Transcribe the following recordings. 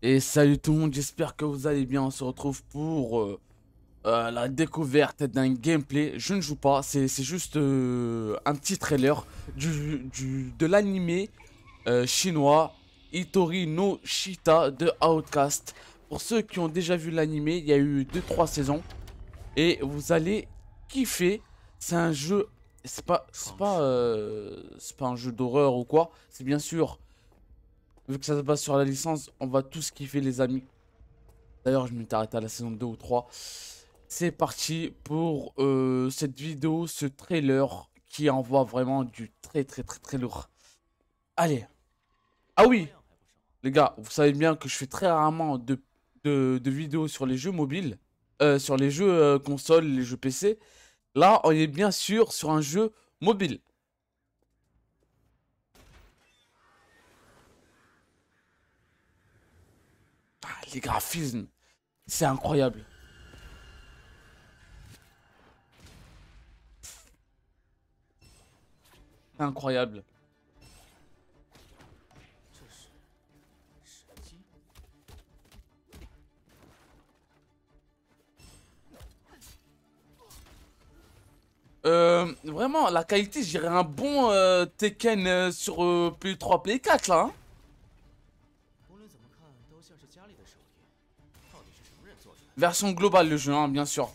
Et salut tout le monde, j'espère que vous allez bien. On se retrouve pour euh, euh, la découverte d'un gameplay. Je ne joue pas, c'est juste euh, un petit trailer de l'animé chinois Itori no Shita de Outcast. Pour ceux qui ont déjà vu l'animé, il y a eu 2-3 saisons. Et vous allez kiffer. C'est un jeu... C'est pas, pas, c'est pas un jeu d'horreur ou quoi. C'est bien sûr Vu que ça se base sur la licence, on va tous kiffer les amis. D'ailleurs, je m'étais arrêté à la saison 2 ou 3. C'est parti pour euh, cette vidéo, ce trailer qui envoie vraiment du très très très très lourd. Allez. Ah oui Les gars, vous savez bien que je fais très rarement de, de, vidéos sur les jeux mobiles. Euh, sur les jeux euh, consoles, les jeux PC. Là, on est bien sûr sur un jeu mobile. Les graphismes, c'est incroyable. Incroyable. Euh, vraiment, la qualité, j'irais un bon euh, Tekken euh, sur euh, Play 3, Play 4 là. Hein. Version globale le jeu, bien sûr.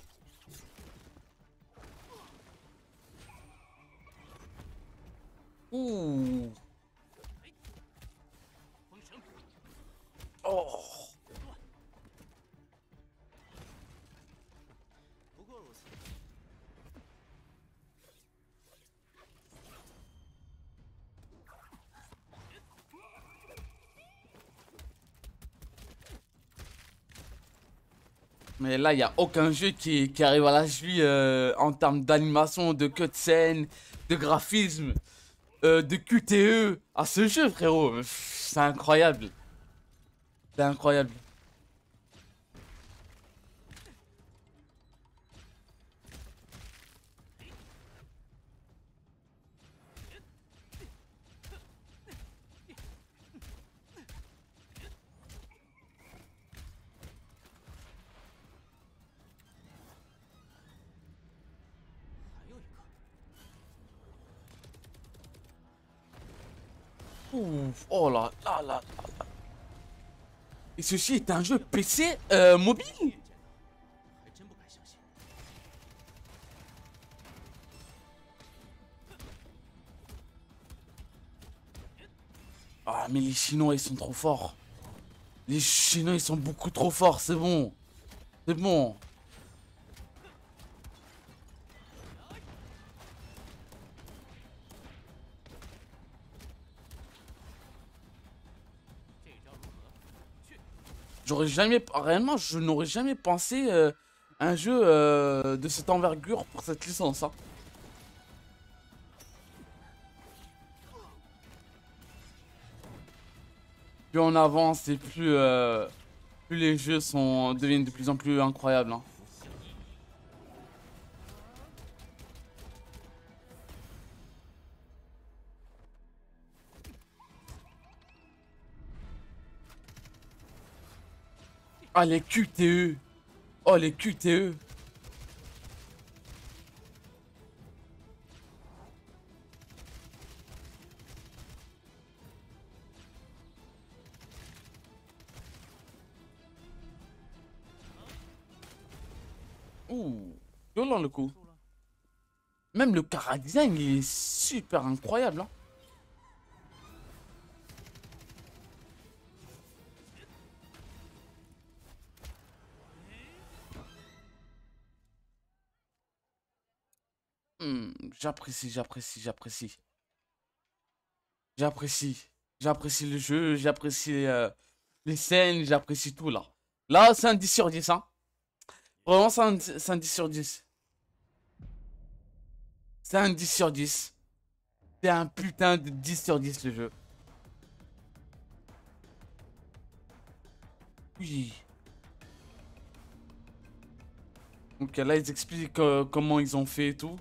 Mais là, il n'y a aucun jeu qui, arrive à la cheville euh, en termes d'animation, de cutscene, de graphisme, euh, de QTE à ce jeu, frérot. C'est incroyable. C'est incroyable. Oh là là là là. Et ceci est un jeu PC euh, mobile? Ah mais les Chinois ils sont trop forts. Les Chinois ils sont beaucoup trop forts, c'est bon. C'est bon. J'aurais jamais, réellement, je n'aurais jamais pensé euh, un jeu euh, de cette envergure pour cette licence. Hein. Plus on avance et plus, euh, plus les jeux sont, deviennent de plus en plus incroyables. Hein. Ah, les QTE. Oh, les QTE. Ouh, violent le coup. Même le cara est super incroyable. Hein. Hmm, j'apprécie, j'apprécie, j'apprécie. J'apprécie. J'apprécie le jeu, j'apprécie euh, les scènes, j'apprécie tout là. Là, c'est un 10 sur 10, hein. Vraiment, c'est un, un 10 sur 10. C'est un 10 sur 10. C'est un putain de 10 sur 10 le jeu. Oui. Donc là, ils expliquent euh, comment ils ont fait et tout.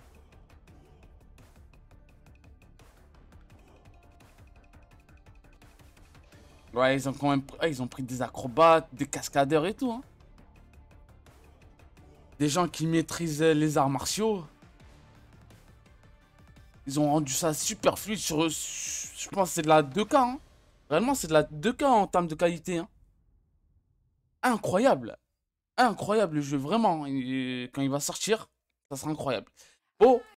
Ouais, ils ont quand même ils ont pris des acrobates, des cascadeurs et tout. Hein. Des gens qui maîtrisent les arts martiaux. Ils ont rendu ça super fluide sur... Je pense que c'est de la 2K. Hein. Réellement, c'est de la 2K en termes de qualité. Hein. Incroyable. Incroyable le jeu, vraiment. quand il va sortir, ça sera incroyable. Oh